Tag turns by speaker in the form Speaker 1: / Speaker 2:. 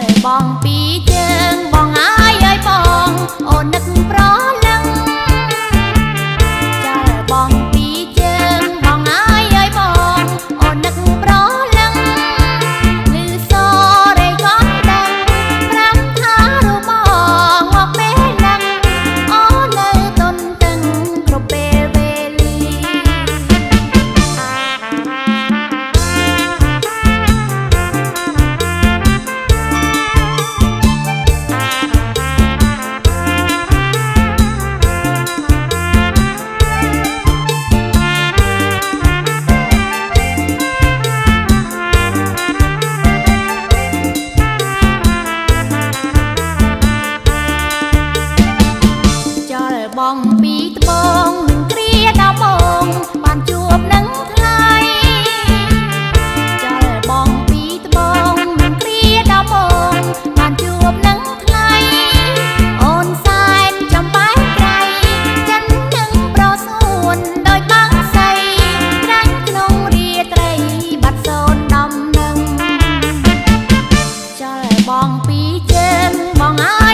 Speaker 1: ល់បងពីជើងបងហើយអើយបងអូននឹកប្រ ងពីត្បូងនឹងគ្រាដល់បងបានជួបនឹងថ្លៃចលបងពីត្បូងនឹងគ្រាដល់បងបានជួបនឹងថ្លៃអូនសែនចំបែកក្រៃចិននឹងប្រសួនដោយបងស័យក្រាញ់ក្នុងរាត្រីបាត់សូនដំនឹងចលបងពីជើងបងអើយ